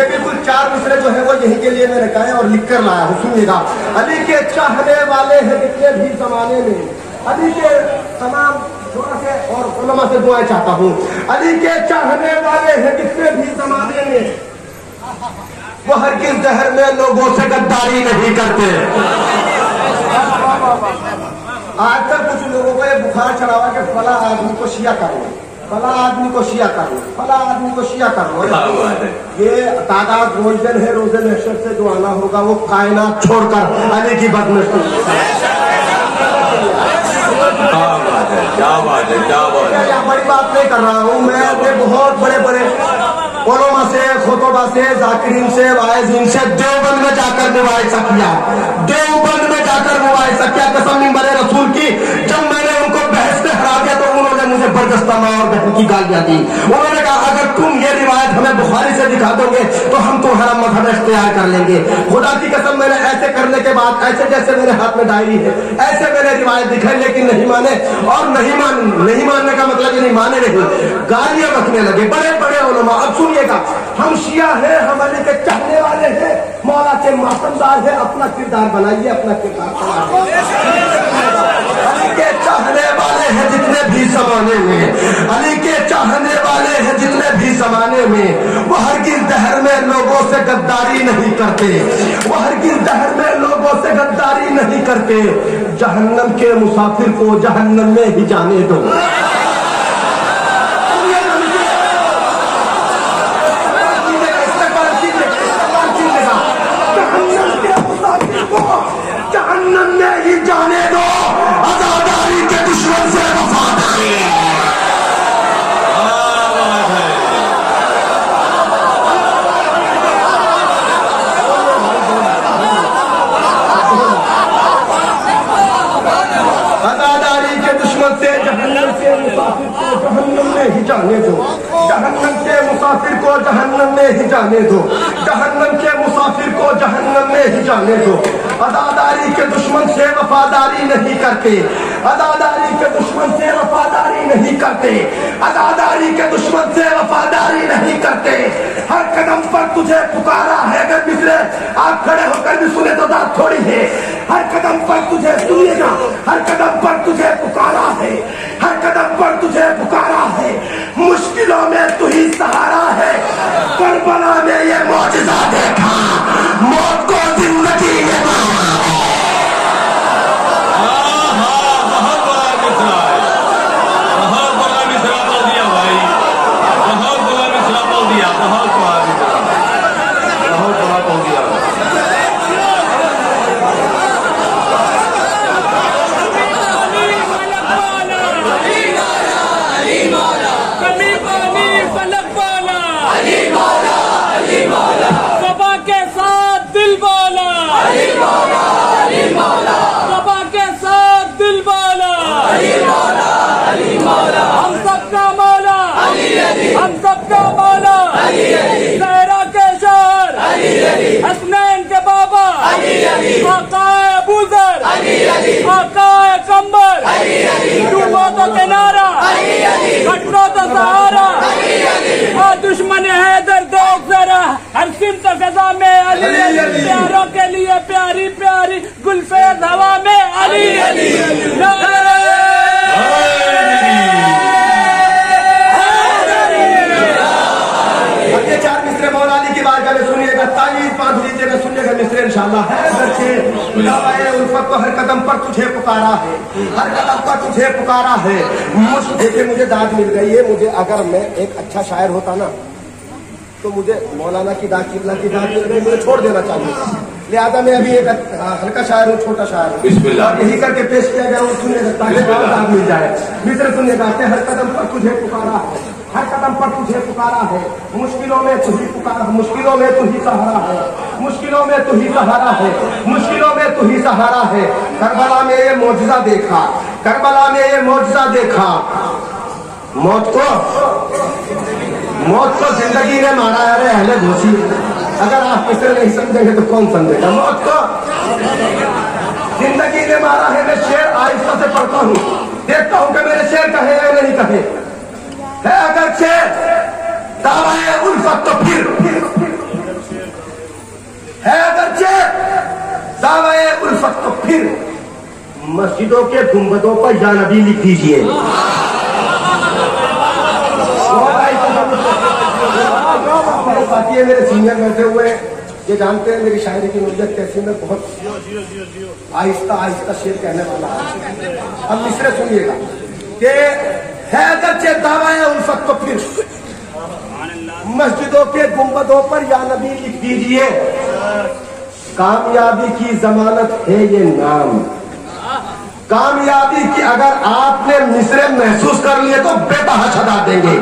ये बिल्कुल चार मिसरे जो है वो यही के लिए मैंने कहे और लिख कर लाया हूँ, सुनिएगा। अली के चाहने वाले हैं जितने भी जमाने में। अली के तमाम से और उलमा से दुआएँ चाहता हूँ। अली के चाहने वाले हैं जितने भी जमाने में। वो हर किस जहर में लोगों से गद्दारी नहीं करते। आजकल कुछ लोगों को ये बुखार चढ़ावा कि फला आदमी को शिया कर फला आदमी को शिया कर लो फला आदमी को शिया कर लो। ये तादाद रोजन है रोज़े नशर से जो आना होगा वो कायनात छोड़कर अली की है है बड़ी बात नहीं कर रहा हूँ मैं अपने बहुत बड़े बड़े ओलोमा से खोतोबा से जाकिरीन से वायजीन से देवबंद में जाकर मुबाइसा किया देवबंद में जाकर मुबाइसा किया कसम बड़े रसूल की जब मैंने मुझे बरदस्ता माँ और बहन की गालियाँ दी। उन्होंने कहा, अगर तुम ये रिवायत हमें बुखारी से दिखा दोगे तो हम तुम्हारा मज़हब इख्तियार कर लेंगे। खुदा की कसम, मैंने ऐसे करने के बाद, ऐसे जैसे मेरे हाथ में डायरी है, ऐसे मैंने रिवायत दिखाई लेकिन नहीं माने। और नहीं मान, नहीं मानने का मतलब ये नहीं, माने नहीं। गालियाँ बकने लगे बड़े बड़े उलमा। अब सुनिएगा, हम शिया हैं, हम अली के चाहने वाले हैं। मौला के मातमदार है, अपना किरदार बनाइए, अपना किरदार बनाइए के चाहने वाले हैं जितने भी से गद्दारी नहीं करते। वो हर किस दहर में लोगों से गद्दारी नहीं करते। जहन्नम के मुसाफिर को जहन्नम में ही जाने दो। जाने दो। जहन्नम के मुसाफिर को जहन्नम में ही जाने दो। जहन्नम के मुसाफिर को जहन्नम में ही जाने दो। अदादारी के दुश्मन से वफादारी नहीं करते। अदादारी के दुश्मन से वफादारी नहीं करते। अदादारी के दुश्मन से वफादारी नहीं करते। हर कदम पर तुझे पुकारा है, अगर पिछले आप खड़े होकर भी सुने तो बात थोड़ी है। हर कदम पर तुझे सुनिएगा हर कदम पर में मौजदा देखा मौत को ज़िंदगी में माना हाँ हाँ बहुत बड़ा मिसरा है बहुत बड़ा मिसरा बोल दिया भाई बहुत बड़ा मिसरा बोल दिया बहुत बड़ा मिसरा बहुत बड़ा बोल दिया कली पानी फलक वाला सबा के साथ दिल वाला सबा के साथ दिल वाला हम सबका मौला हम सबका मौला सहरा के शहर हसनैन के बाबा आकाए अबूजर आकाए कंबर डूबो तो किनारा कटरो तो सहारा और दुश्मन हैदर देख जरा हर फजा में अली अली प्यारों के लिए प्यारी प्यारी गुलफेज हवा में अली अली चार मिसरे मौलानी की बात करें सुनिएगा तालीम बाँध लीजिएगा सुनिएगा मिसरे इंशाल्लाह। है बच्चे उल्फत को हर कदम पर तुझे पुकारा है। हर कदम पर तुझे पुकारा है। मुझ मुझे दाद मिल गई है मुझे अगर मैं एक अच्छा शायर होता ना तो मुझे मौलाना की दाद किबला की मिल गई मुझे छोड़ देना चाहिए। लिहाजा मैं अभी एक हल्का शायर हूँ छोटा शायर और यही करके पेश किया गया वो ताकि और मिल जाए। मित्र सुनिएगा कि हर कदम पर तुझे पुकारा है। हर कदम पर तुझे पुकारा है। मुश्किलों में तू ही पुकारा मुश्किलों में तू ही सहारा है। मुश्किलों में तू ही सहारा है। मुश्किलों में तू ही सहारा है। करबला में ये मौजजा देखा। करबला में ये मौजजा देखा। मौत को मौत को ज़िंदगी ने मारा है, अरे हले घोषी। अगर आप इसे नहीं समझेंगे तो कौन समझेगा? मौत को ज़िंदगी ने मारा है, मैं शेर आहिस्ता से पढ़ता हूँ। देखता हूँ कि मेरे शेर कहे या नहीं कहे। है अगर शेर, दावा है उल्फत तो फिर। है अगर शेर, दावा है उल्फत तो फिर। मस्जिदों के गुम्बदों पर जानबी लिख दीजिए। मेरे मेरे सीनियर बैठे हुए हैं। ये जानते हैं मेरी शायरी की नोयत कैसी मैं बहुत आहिस्ता आहिस्ता शेर कहने वाला है। अब मिसरे सुनिएगा कि है दावा है उल्फत तो फिर। मस्जिदों के गुंबदों पर या नबी लिख दीजिए कामयाबी की जमानत है ये नाम। कामयाबी की अगर आपने मिसरे महसूस कर लिए तो बेतहा छदा देंगे।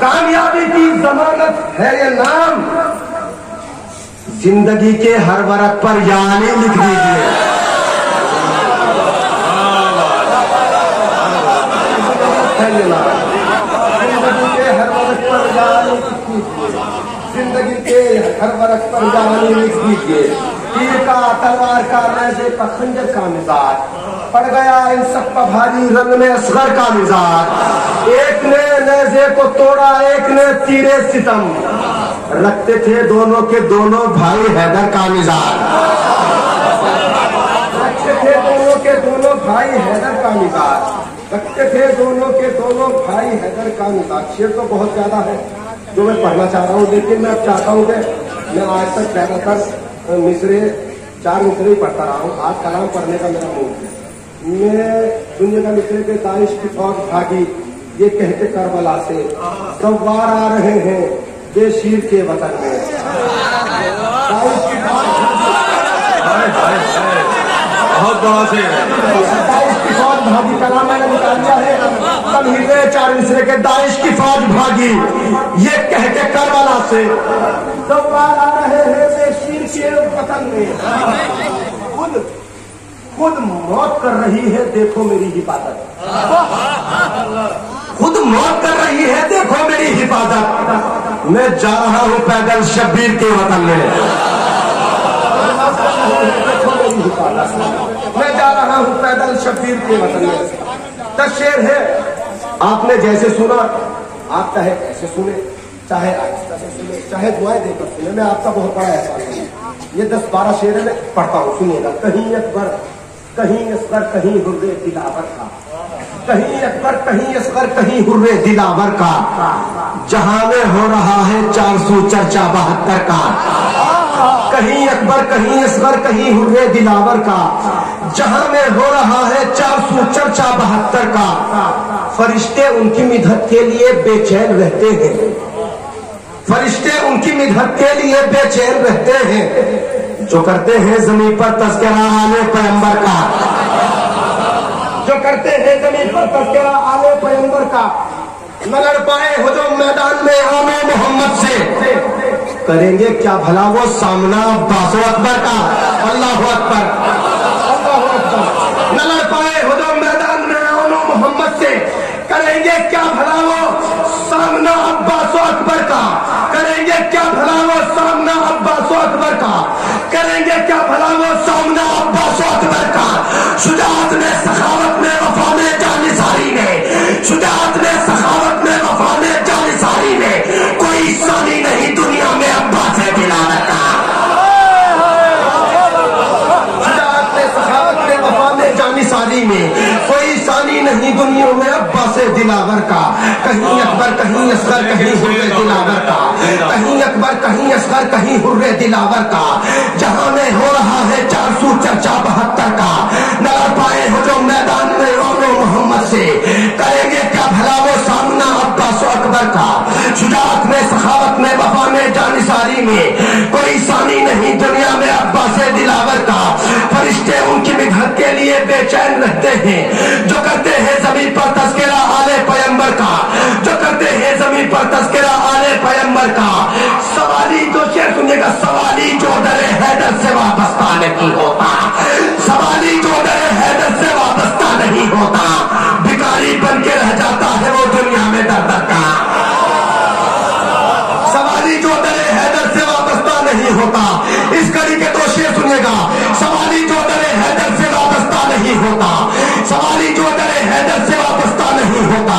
कामयाबी की जमानत है ये नाम। ज़िंदगी के हर वरक पर यानी लिख दीजिए। ज़िंदगी के हर वरक पर यानी लिख दीजिए। तीर का तलवार का नैजे का खंजर का मिजाज। पड़ गया इन सब का भारी रंग में असगर का मिजाज। एक ने नैजे को तोड़ा, एक ने तीरे सितम। रखते थे दोनों के दोनों भाई हैदर का मिजाज। रखते थे दोनों के दोनों भाई हैदर का मिजाज। रखते थे दोनों के दोनों भाई हैदर का मिजाज। शेर तो बहुत ज़्यादा है, जो मैं पढ़ना चाह रहा हूँ, लेकिन मैं अब चाहता हूँ कि मैं आज तक ज़्यादातर मिसरे, चार मिसरे ही पढ़ता रहा हूँ। आज कलाम पढ़ने का मेरा मूड है। मैं दुनिया का मिसरे के दाइश की फौज भागी ये कहते करबला से। सवार आ रहे हैं बेशीर के वतन में। दाइश की फौज। बहुत बड़ा है दाइश की फौज भागी कलाम मैंने निकाल दिया है। कल चार के दाइश की फौज भागी। ये कह के करबला से। सवार आ रहे हैं बेशीर के वतन में। खुद मौत कर रही है, देखो मेरी हिफाजत। खुद मौत कर रही है, देखो मेरी हिफाजत। मैं जा रहा हूँ पैदल शब्बीर के वतन में। मैं जा रहा हूँ पैदल शब्बीर के वतन में। दस शेर है। आपने जैसे सुना, आप चाहे ऐसे सुने, चाहे आहिस्ता सुने, चाहे दुआएँ देकर सुने। मैं आपका बहुत बड़ा एहसास हूँ। ये दस बारह शेर है, मैं पढ़ता हूँ, सुनिएगा। कहीं अकबर कहीं असगर कहीं हुर्रे दिलावर का। कहीं अकबर कहीं असगर कहीं हुर्रे दिलावर का। जहाँ में हो रहा है चार सौ चर्चा बहत्तर का। कहीं अकबर कहीं असगर कहीं हुर्रे दिलावर का। जहाँ में हो रहा है चार सौ चर्चा बहत्तर का। फरिश्ते उनकी मिधत के लिए बेचैन रहते हैं। फरिश्ते उनकी मिधत के लिए बेचैन रहते हैं। जो करते हैं ज़मीन पर तस्करा आने पैम्बर का। जो करते हैं ज़मीन पर तस्करा आने पैम्बर का। न लड़ पाए हो जो मैदान में आमे मोहम्मद से। करेंगे क्या भला वो सामना बासो अकबर का? अल्लाह अकबर। अल्लाह अकबर। न लड़ पाए हो जो मैदान में आनो मोहम्मद से। करेंगे क्या भला वो सामना अब्बास अकबर वो सामना अब्बास अकबर का शुजात ने सखावत ने वफा ने जानिसारी ने। शुजात ने सखावत ने वफा ने जानिसारी ने। कोई सानी नहीं दुनिया में अब्बास है दिलावर का शुजात ने सखावत ने वफा ने। जानिसारी में सानी नहीं दुनिया में अब्बास है दिलावर का कहीं अकबर, कहीं असगर, कहीं हुर्रे दिलावर का कहीं अकबर, कहीं असगर, कहीं हुर्रे दिलावर का जहाँ में सौ चर्चा बहत्तर का न लड़ पाए हो जो मैदान में रोनो मोहम्मद से करेंगे क्या भला वो सामना अब्बास अकबर का? शुजात में, सखावत में, वफा में जानिसारी में कोई सानी नहीं दुनिया में अब्बास दिलावर का। फरिश्ते उनकी मिधत के लिए बेचैन रहते हैं। जो करते हैं ज़मीन पर तस्करा आले पैम्बर का। जो करते हैं ज़मीन पर तस्करा आले पैम्बर का। सवाली जो शेर सुनिएगा सवाली जो हैदर से वापसता नहीं होता।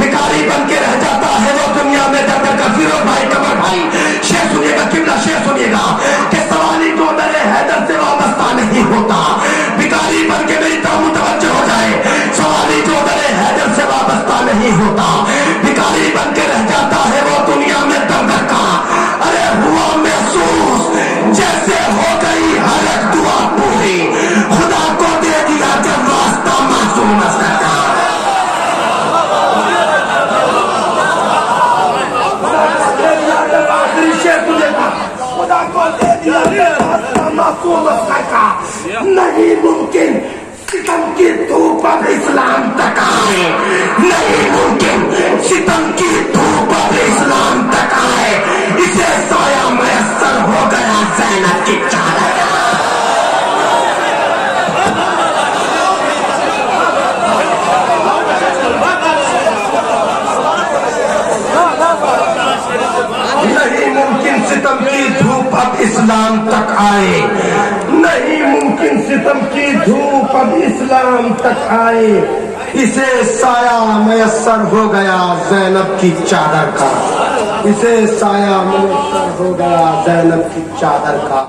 भिकारी बन के रह जाता है वो दुनिया में डर का फिर भाई कमर भाई शेर सुनिएगा, किमला शेर सुनिएगा कि सवाली को मेरे हैदर से वापसता नहीं होता। भिकारी बन के मेरी तब मुतवजह हो जाए सवाली को मेरे हैदर से वापसता नहीं होता। भिखारी बन के रह मुमकिन सितम की धूप अब इस्लाम तक आए नहीं मुमकिन सितम की धूप अब इस्लाम तक आए इसे साया मैसर हो गया की नहीं मुमकिन सितम की धूप अब इस्लाम तक आए। नहीं मुमकिन सितम की अब इस्लाम तक आए, इसे साया मैसर हो गया जैनब की चादर का। इसे साया मैसर हो गया जैनब की चादर का।